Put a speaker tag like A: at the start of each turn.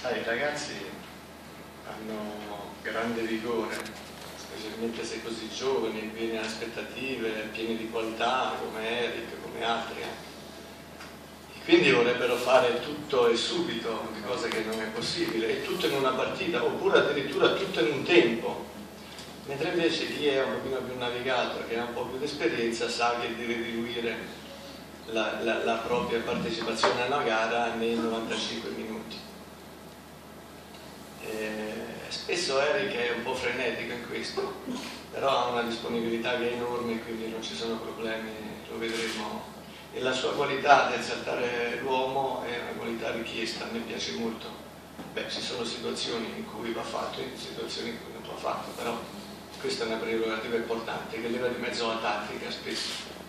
A: Sai, i ragazzi hanno grande vigore, specialmente se così giovani, pieni di aspettative, pieni di qualità, come Eric, come altri. E quindi vorrebbero fare tutto e subito, cosa che non è possibile, e tutto in una partita, oppure addirittura tutto in un tempo. Mentre invece chi è un pochino più navigato, che ha un po' più di esperienza, sa che deve diluire la, la, la propria partecipazione alla gara nei 95 minuti. Spesso Eric è un po' frenetico in questo, però ha una disponibilità che è enorme, quindi non ci sono problemi, lo vedremo. E la sua qualità nel saltare l'uomo è una qualità richiesta, me piace molto. Beh, ci sono situazioni in cui va fatto e situazioni in cui non va fatto, però questa è una prerogativa importante che leva di mezzo la tattica spesso.